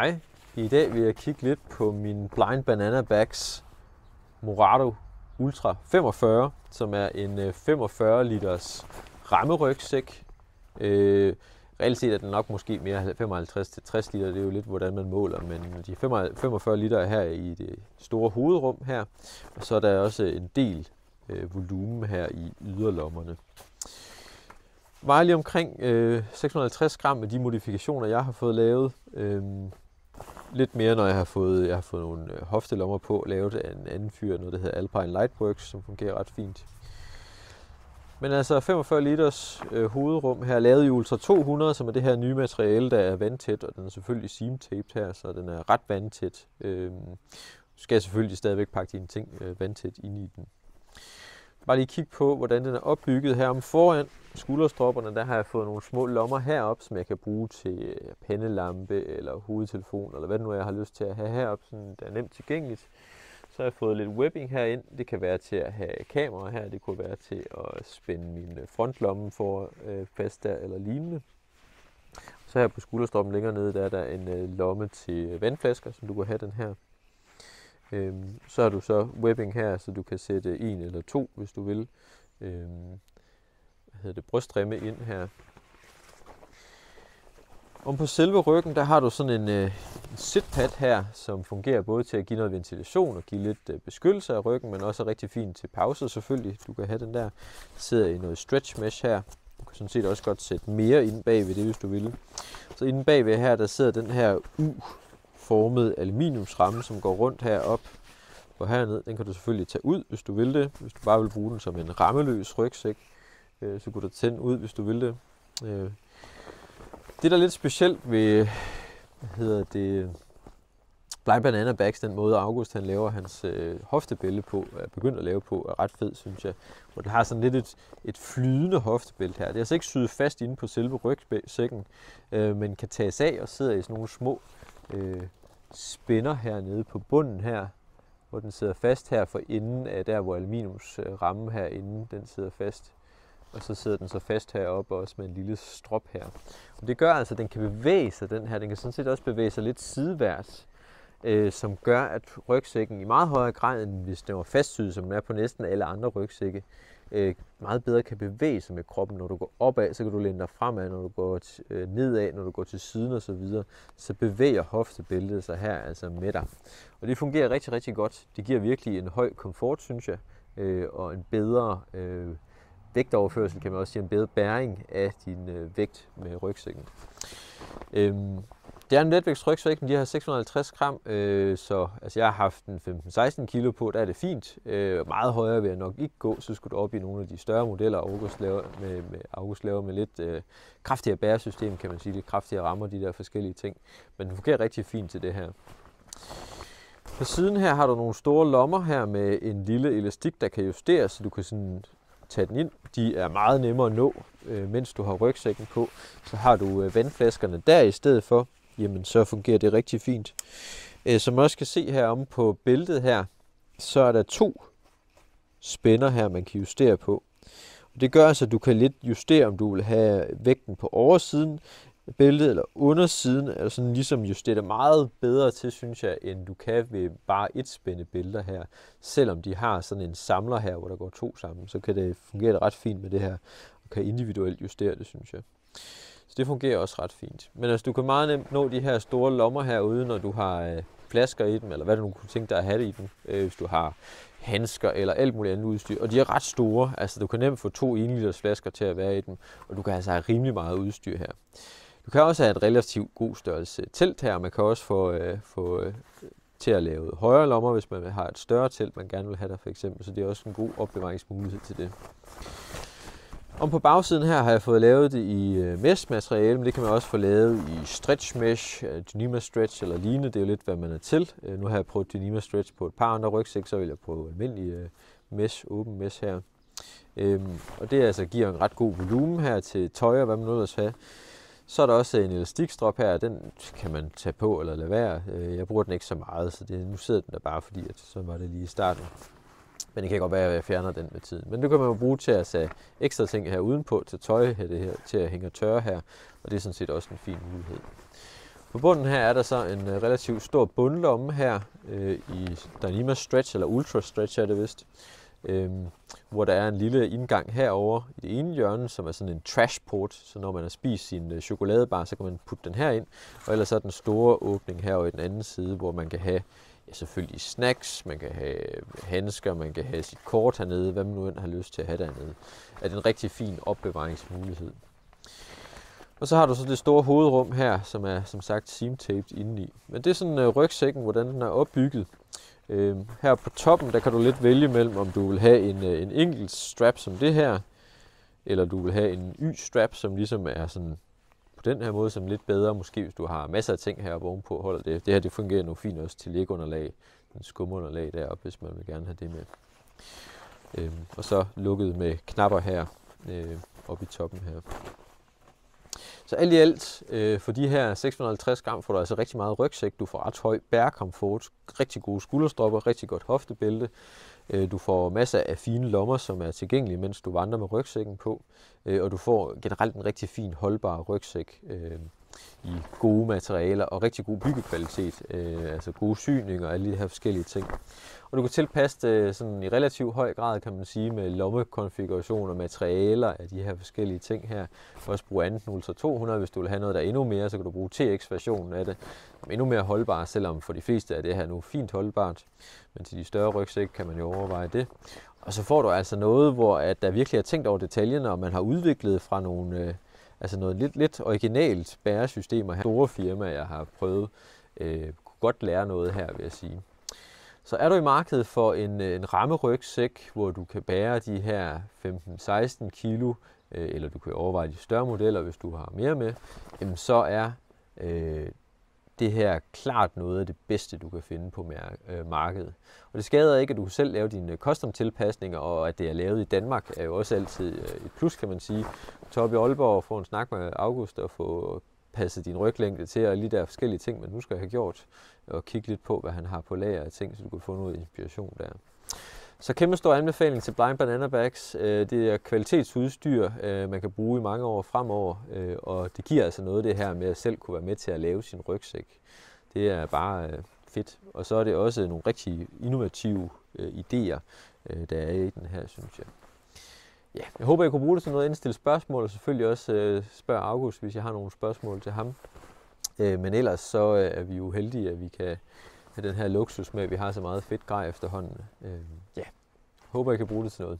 Hej, i dag vil jeg kigge lidt på min Blind Banana Bags Morado Ultra 45, som er en øh, 45 liters rammerygsæk. Øh, reelt set er den nok måske mere 55 til 60 liter, det er jo lidt hvordan man måler, men de 45 liter er her i det store hovedrum her, og så er der også en del øh, volumen her i yderlommerne. Vejer lige omkring øh, 650 gram med de modifikationer, jeg har fået lavet. Øh, lidt mere, når jeg har fået, jeg har fået nogle øh, hoftelommer på, lavet af en anden fyr, noget der hedder Alpine Lightworks, som fungerer ret fint. Men altså 45 liters øh, hovedrum her, lavet i Ultra 200, som er det her nye materiale, der er vandtæt, og den er selvfølgelig seam-taped her, så den er ret vandtæt. Øh, du skal selvfølgelig stadigvæk pakke dine ting øh, vandtæt ind i den. Bare lige kigge på, hvordan den er opbygget her om foran skulderstropperne. Der har jeg fået nogle små lommer herop, som jeg kan bruge til øh, pendelampe eller hovedtelefon, eller hvad det nu er, jeg har lyst til at have herop, så det er nemt tilgængeligt. Så har jeg fået lidt webbing herind. Det kan være til at have kamera her, det kunne være til at spænde min øh, frontlomme for øh, fast der eller lignende. Så her på skulderstroppen længere nede, der er der en øh, lomme til vandflasker, som du kan have den her. Øhm, så har du så webbing her, så du kan sætte en eller to, hvis du vil. Øhm, hvad hedder det, brystremme ind her. Om på selve ryggen, der har du sådan en, øh, en sitpad her, som fungerer både til at give noget ventilation og give lidt øh, beskyttelse af ryggen, men også er rigtig fint til pause selvfølgelig. Du kan have den der, sidder i noget stretch mesh her. Du kan sådan set også godt sætte mere ind bagved det, hvis du vil. Så inde bagved her, der sidder den her U formet aluminiumsramme, som går rundt herop og herned. Den kan du selvfølgelig tage ud, hvis du vil det. Hvis du bare vil bruge den som en rammeløs rygsæk, øh, så kunne du tage den ud, hvis du vil det. Øh. Det, der er lidt specielt ved hvad hedder det, Blind Banana Bags, den måde August han laver hans øh, hoftebælte på, er begyndt at lave på, er ret fed, synes jeg. Hvor den har sådan lidt et, et flydende hoftebælte her. Det er altså ikke syet fast inde på selve rygsækken, øh, men kan tages af og sidder i sådan nogle små øh, spænder hernede på bunden her, hvor den sidder fast her for inden af der, hvor aluminiumsrammen øh, herinde, den sidder fast. Og så sidder den så fast heroppe også med en lille strop her. Og det gør altså, at den kan bevæge sig, den her. Den kan sådan set også bevæge sig lidt sideværs, øh, som gør, at rygsækken i meget højere grad, end hvis den var fastsyet, som den er på næsten alle andre rygsække, øh, meget bedre kan bevæge sig med kroppen. Når du går opad, så kan du læne dig fremad, når du går øh, nedad, når du går til siden osv. Så, videre, så bevæger hoftebæltet sig her altså med dig. Og det fungerer rigtig, rigtig godt. Det giver virkelig en høj komfort, synes jeg, øh, og en bedre øh, vægtoverførsel, kan man også sige, en bedre bæring af din øh, vægt med rygsækken. Øhm, det er en letvægtsrygsæk, de har 650 gram, øh, så altså jeg har haft en 15-16 kilo på, der er det fint. Øh, meget højere vil jeg nok ikke gå, så skulle du op i nogle af de større modeller, August laver med, med, August laver med lidt øh, kraftigere bæresystem, kan man sige, lidt kraftigere rammer, de der forskellige ting. Men den fungerer rigtig fint til det her. På siden her har du nogle store lommer her med en lille elastik, der kan justeres, så du kan sådan tage den ind. De er meget nemmere at nå, øh, mens du har rygsækken på. Så har du øh, vandflaskerne der i stedet for jamen så fungerer det rigtig fint. Øh, som man også kan se her om på bæltet her, så er der to spænder her, man kan justere på. Og det gør altså, at du kan lidt justere, om du vil have vægten på oversiden af bæltet eller undersiden, eller sådan ligesom justere det meget bedre til, synes jeg, end du kan ved bare et spænde bælter her. Selvom de har sådan en samler her, hvor der går to sammen, så kan det fungere ret fint med det her, kan individuelt justere det, synes jeg. Så det fungerer også ret fint. Men altså, du kan meget nemt nå de her store lommer herude, når du har øh, flasker i dem, eller hvad du nu kunne tænke dig at have det i dem, øh, hvis du har handsker eller alt muligt andet udstyr. Og de er ret store, altså du kan nemt få to 1 liters flasker til at være i dem, og du kan altså have rimelig meget udstyr her. Du kan også have et relativt god størrelse telt her, man kan også få, øh, få øh, til at lave højere lommer, hvis man har et større telt, man gerne vil have der for eksempel, så det er også en god opbevaringsmulighed til det. Om på bagsiden her har jeg fået lavet det i øh, mesh-materiale, men det kan man også få lavet i stretch mesh, øh, stretch eller lignende. Det er jo lidt, hvad man er til. Øh, nu har jeg prøvet Geneva stretch på et par andre rygsæk, så vil jeg prøve almindelig øh, mesh, åben mesh her. Øhm, og det altså giver en ret god volumen her til tøj og hvad man nu ellers have. Så er der også en elastikstrop her, den kan man tage på eller lade være. Jeg bruger den ikke så meget, så det, nu sidder den der bare fordi, at så var det lige i starten. Men det kan godt være, at jeg fjerner den med tiden. Men det kan man jo bruge til at sætte ekstra ting her udenpå, til tøj her, det her, til at hænge tørre her. Og det er sådan set også en fin mulighed. På bunden her er der så en øh, relativt stor bundlomme her øh, i Dyneema Stretch, eller Ultra Stretch er det vist. Øh, hvor der er en lille indgang herover i det ene hjørne, som er sådan en trashport, så når man har spist sin øh, chokoladebar, så kan man putte den her ind, og ellers er den store åbning herovre i den anden side, hvor man kan have ja, selvfølgelig snacks, man kan have handsker, man kan have sit kort hernede, hvad man nu end har lyst til at have dernede. Er det en rigtig fin opbevaringsmulighed. Og så har du så det store hovedrum her, som er som sagt seam-taped indeni. Men det er sådan uh, rygsækken, hvordan den er opbygget. Uh, her på toppen, der kan du lidt vælge mellem, om du vil have en, uh, en enkelt strap som det her, eller du vil have en Y-strap, som ligesom er sådan på den her måde som lidt bedre, måske hvis du har masser af ting heroppe ovenpå, holder det. Det her det fungerer nu fint også til lægunderlag, en skumunderlag deroppe, hvis man vil gerne have det med. Øhm, og så lukket med knapper her øh, oppe i toppen her. Så alt i alt, øh, for de her 650 gram, får du altså rigtig meget rygsæk. Du får ret høj bærkomfort, rigtig gode skulderstropper, rigtig godt hoftebælte. Øh, du får masser af fine lommer, som er tilgængelige, mens du vandrer med rygsækken på. Øh, og du får generelt en rigtig fin, holdbar rygsæk øh, i gode materialer og rigtig god byggekvalitet. Øh, altså gode syninger og alle de her forskellige ting. Og du kan tilpasse det øh, sådan i relativt høj grad, kan man sige, med lommekonfiguration og materialer af de her forskellige ting her. Du kan også bruge anden Ultra 200, hvis du vil have noget, der er endnu mere, så kan du bruge TX-versionen af det. Som er endnu mere holdbar, selvom for de fleste er det her nu fint holdbart. Men til de større rygsæk kan man jo overveje det. Og så får du altså noget, hvor at der virkelig er tænkt over detaljerne, og man har udviklet fra nogle, øh, altså noget lidt, lidt originalt bæresystemer her. Store firmaer, jeg har prøvet, øh, kunne godt lære noget her, vil jeg sige. Så er du i markedet for en, øh, en rammerygsæk, hvor du kan bære de her 15-16 kilo, øh, eller du kan overveje de større modeller, hvis du har mere med, jamen så er øh, det her klart noget af det bedste, du kan finde på øh, markedet. Og det skader ikke, at du selv laver dine custom tilpasninger, og at det er lavet i Danmark, er jo også altid øh, et plus, kan man sige. Tag op i Aalborg og få en snak med August og få passet din ryglængde til, og lige der forskellige ting, man nu skal have gjort, og kigge lidt på, hvad han har på lager af ting, så du kan få noget inspiration der. Så kæmpe stor anbefaling til Blind Banana Bags. Øh, det er kvalitetsudstyr, øh, man kan bruge i mange år fremover, øh, og det giver altså noget det her med at selv kunne være med til at lave sin rygsæk. Det er bare fedt. Og så er det også nogle rigtig innovative idéer, der er i den her, synes jeg. Ja, jeg håber, jeg kunne bruge det til noget at indstille spørgsmål, og selvfølgelig også spørge August, hvis jeg har nogle spørgsmål til ham. men ellers så er vi jo heldige, at vi kan have den her luksus med, at vi har så meget fedt grej efterhånden. Øh, ja, håber, I kan bruge det til noget.